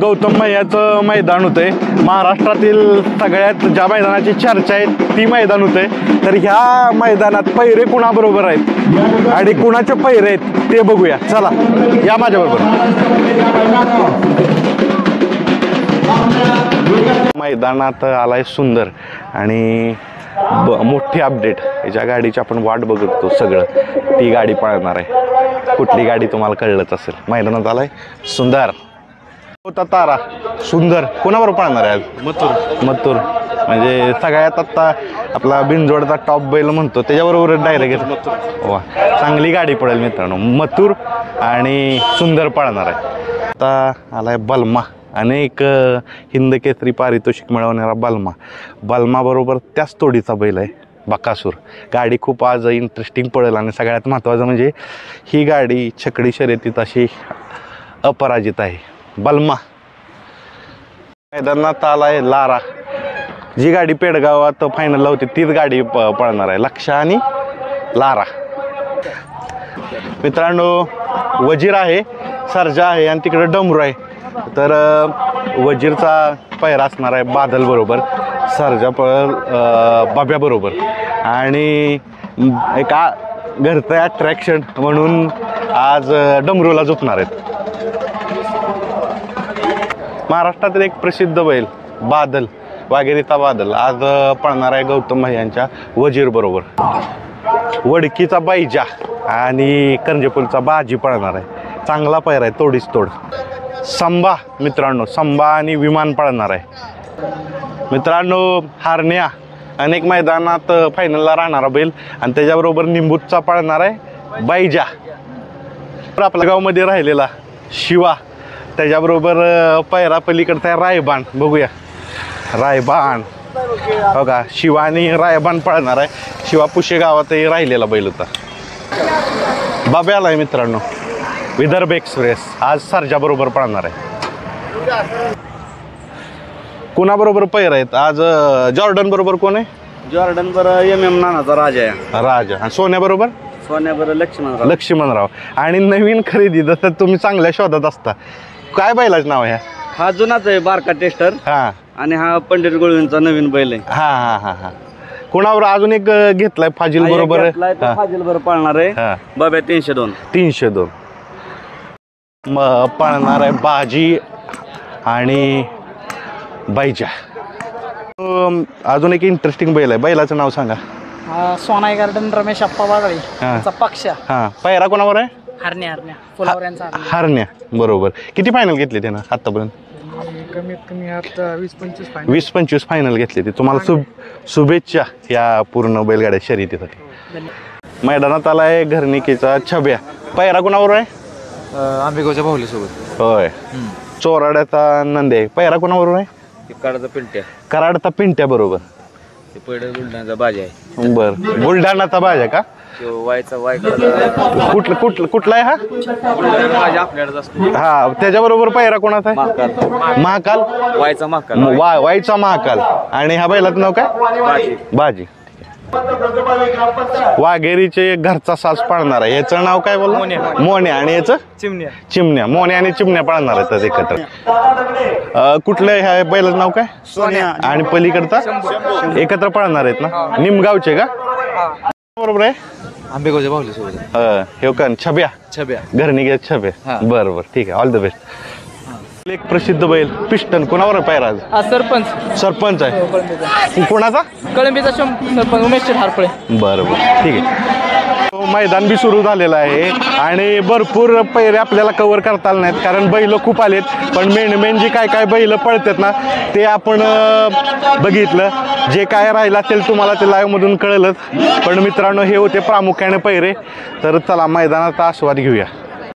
गौतम मैयाचं मैदान होतंय. महाराष्ट्रातील सगळ्यात ज्या मैदानाची चर्चा आहे ती मैदान होतंय. तर ह्या मैदानात पैरे कुणाबरोबर आहेत? आणि कुणाचे पैरे आहेत ते बघूया. चला या माझ्याबरोबर. मैदानात आलाय सुंदर आणि ब- मोठी अपडेट याच्या गाडीची आपण वाट बघतो सगळं. ती गाडी पळणार आहे. कुठली गाडी तुम्हाला कळलंच असेल. मैदानात आलाय सुंदर. होता तारा. सुंदर. कोणाबरोबर पळणार आहे मथुर. मथुर. म्हणजे सगळ्यात आत्ता आपला बिनजोडचा टॉप बैल म्हणतो त्याच्याबरोबर डायरेक्ट वा. चांगली गाडी पडेल मित्रांनो. मथुर आणि सुंदर पळणार आहे. आता आलाय बलमा. अनेक हिंद केसरी पारितोषिक मिळवणारा बलमा. बलमाबरोबर त्याच तोडीचा बैल आहे बकासूर. गाडी खूप आज इंटरेस्टिंग पडेल आणि सगळ्यात महत्त्वाचं म्हणजे ही गाडी छकडी शर्यतीत अशी अपराजित आहे. बलमा. मैदानात आलाय लारा. जी गाडी पेडगावात फायनलला होती तीच गाडी प- पळणार आहे. लक्ष आणि लारा. मित्रांनो वजीर आहे सरजा आहे आणि तिकडे डमरू आहे. तर वजीरचा पहिरा असणार आहे बादल बरोबर सरजा प बाब्या बरोबर. आणि एका घरचं अट्रॅक्शन म्हणून आज डमरूला झोपणार आहेत. महाराष्ट्रातील एक प्रसिद्ध बैल बादल वागेरीचा बादल. आज पळणार आहे गौतम भैयांच्या वजीर बरोबर. वडकीचा बाईजा आणि करंजेपूरचा बाजी पळणार आहे. चांगला पैर आहे तोडीच तोड. संबा मित्रांनो संबा आणि विमान पळणार आहे. मित्रांनो हारण्या अनेक मैदानात फायनलला राहणारा बैल आणि त्याच्याबरोबर निंबूतचा पळणार आहे बाईजा तर आपल्या गावमध्ये राहिलेला शिवा त्याच्याबरोबर पैरा पलीकडचा आहे रायबाण बघूया. रायबाण. हो का? शिवा आणि रायबाण पळणार आहे. शिवा पुशे गावातही राहिलेला बैल होता. बाब्या आलाय मित्रांनो. विदर्भ एक्सप्रेस. आज सरजा बरोबर पळणार आहे. कुणाबरोबर पैर आहेत? आज जॉर्डन बरोबर कोण आहे? जॉर्डन बर एम एम नानाचा राजा आहे. राजा. आणि सोन्याबरोबर? सोन्या बर लक्ष्मण लक्ष्मणराव. आणि नवीन खरेदी जसं तुम्ही चांगल्या शोधात असता. काय बैलाच नाव आहे हा जुनाच आहे बारका टेस्टर. हा. आणि हा पंडित गोळवींचा नवीन बैल आहे. हा हा हा हा. कुणावर अजून एक अ, घेतलाय फाजील हा एक बरोबर? घेतलाय तो हा, फाजील बर पाळणार आहे. हा. बाब्या तीनशे दोन. तीनशे दोन. म पळणार आहे बाजी आणि अम, अजून एक इंटरेस्टिंग बैल आहे. बैलाचं नाव सांगा. हा, सोनाई गार्डन रमेश अप्पा बागळे. त्यांचा पक्ष. हा. पैरा कोणावर आहे? हरण्या हरण्या. फुलावर यांचा हरण्या. हरण्या. बरोबर. किती फायनल घेतले त्यानं आतापर्यंत कमीत कमी आता वीस पंचवीस फायनल वीस पंचवीस फायनल घेतले ते. तुम्हाला शुभ शुभेच्छा या पूर्ण बैलगाड्या शर्यतीसाठी. मैदानात आलाय घरनिकीचा छब्या. पैरा कोणावर आहे? आंबेगावच्या भाऊली सोबत होय चोराड्याचा नंदे आहे. पैरा कोणाबरोबर आहे? काढाचा पिंट्या. कराडचा पिंट्या बरोबर. ते पहिले बुलढाण्याचा बाजा आहे. बर. बुलढाणाचा भाज्या का? तो वायचा वाय बुलढाणा कुठलं कुठलं कुठला आहे हा? बाजा आपल्याकडे असतो हा त्याच्याबरोबर पैरा कोणाचा आहे? महाकाल. महाकाल? वायचा महाकाल. वा वाईचा महाकाल. आणि हा बैलाचं नाव काय? बाजी. वाघेरीचे घरचा साज पाळणार आहे. याचं नाव काय बोल मोन्या. आणि याचं? चिमण्या. चिमण्या. मोन्या आणि चिमण्या पाळणार आहेत एकत्र. अं, कुठलं ह्या बैलाचं नाव काय? सोन्या. आणि पलीकडचा? एकत्र पळणार आहेत ना? निमगावचे का? बरोबर आहे? आंबेगावच्या भाऊली सोबत अं, हे का छब्या. छब्या. घरनी घ्या छबे हा. बरं बरं ठीक आहे ऑल द बेस्ट एक प्रसिद्ध बैल पिस्टन कोणावर आहे पायरा आज हा सरपंच. सरपंच आहे. कळंबीचा. कोणाचा? कळंबीचा सरपंच उमेश हारपळे. बरं बरं ठीक आहे. तो मैदान बी सुरू झालेलं आहे आणि भरपूर पैरे आपल्याला कव्हर करता आले नाहीत कारण बैल खूप आलेत. पण मेन मेन जी काय काय बैल पळतात ना ते आपण अं, बघितलं. जे काय राहिलं असेल तुम्हाला ते लाईव्हमधून कळलंच. पण मित्रांनो हे होते प्रामुख्याने पैरे. तर चला मैदानाचा आस्वाद घेऊया.